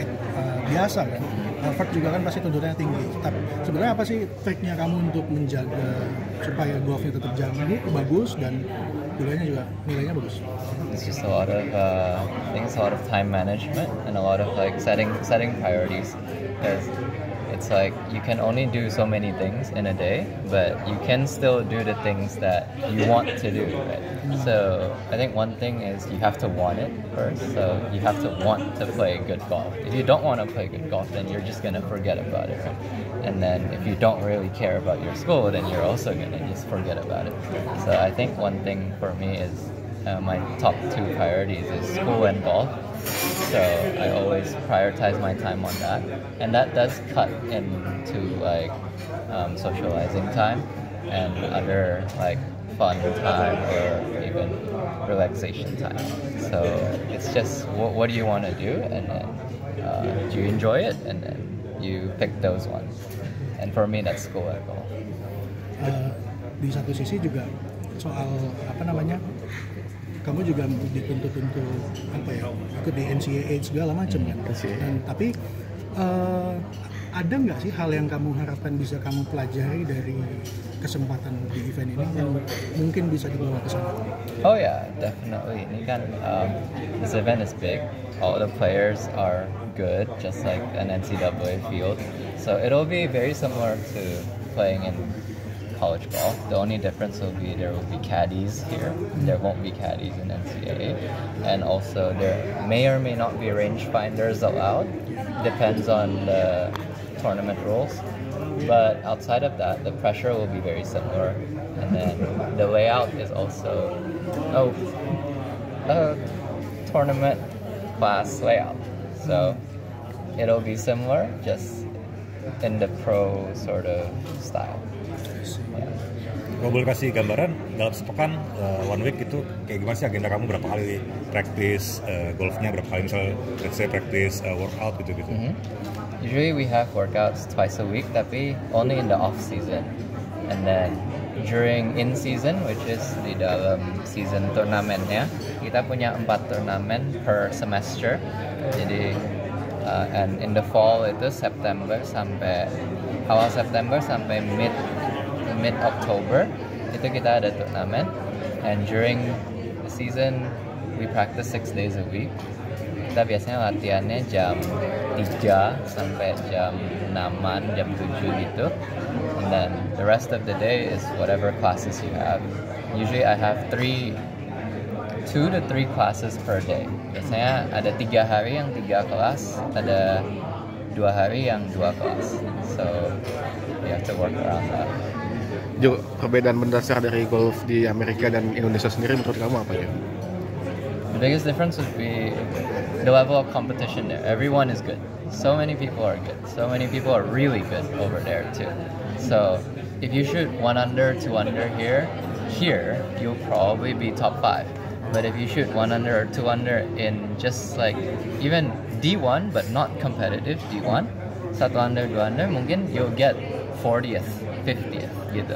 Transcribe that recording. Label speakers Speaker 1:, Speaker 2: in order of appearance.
Speaker 1: uh, biasa kan. Harvard juga kan pasti tuntutannya tinggi. Tapi sebenarnya apa sih triknya kamu untuk menjaga supaya golfnya tetap jago bagus dan nilainya juga nilainya bagus.
Speaker 2: It's just a lot of uh, I think it's a lot of time management and a lot of like setting setting priorities. Because it's like you can only do so many things in a day, but you can still do the things that you want to do. Right? So I think one thing is you have to want it first. So you have to want to play good golf. If you don't want to play good golf, then you're just gonna forget about it. Right? And then if you don't really care about your school, then you're also gonna just forget about it. So I think one thing for me is uh, my top two priorities is school and golf. So I always prioritize my time on that, and that does cut into like um, socializing time and other like fun time or even relaxation time. So it's just what, what do you want to do, and then uh, do you enjoy it, and then you pick those ones. And for me, that's school and golf.
Speaker 1: Uh, di satu sisi juga soal apa namanya kamu juga dituntut untuk apa ya ikut di NCAA segala macam kan dan tapi uh, ada nggak sih hal yang kamu harapkan bisa kamu pelajari dari kesempatan di event ini yang mungkin bisa dibawa ke sana?
Speaker 2: Oh yeah, definitely. Ini kan um, this event is big. All the players are good, just like an NCAA field. So it'll be very similar to playing in college golf. The only difference will be there will be caddies here. There won't be caddies in NCAA. And also there may or may not be rangefinders allowed. Depends on the tournament rules. But outside of that, the pressure will be very similar. And then the layout is also oh, a tournament class layout. So it'll be similar, just in the pro sort of style.
Speaker 3: Kalau boleh kasih gambaran dalam sepekan uh, one week itu kayak gimana sih agenda kamu berapa kali practice uh, golfnya berapa kali misal let's say practice uh, workout gitu gitu.
Speaker 2: Mm -hmm. Usually we have workouts twice a week tapi only in the off season. And then during in season which is di dalam season turnamennya kita punya empat turnamen per semester. Jadi uh, and in the fall itu September sampai awal September sampai mid mid October. Itu kita ada turnamen. And during the season we practice six days a week. Kita biasanya latihannya jam 3 sampai jam 6 jam 7 gitu. And then the rest of the day is whatever classes you have. Usually I have three two to three classes per day. Biasanya ada tiga hari yang tiga kelas ada dua hari yang dua kelas. So you have to work around that
Speaker 4: Perbedaan mendasar dari golf di Amerika dan Indonesia sendiri menurut kamu apa ya?
Speaker 2: The biggest difference would be the level of competition there. Everyone is good. So many people are good. So many people are really good over there too. So if you shoot one under, two under here, here you'll probably be top five. But if you shoot one under or two under in just like even D1 but not competitive D1, satu under, dua under, mungkin you'll get 40th, 50th gitu.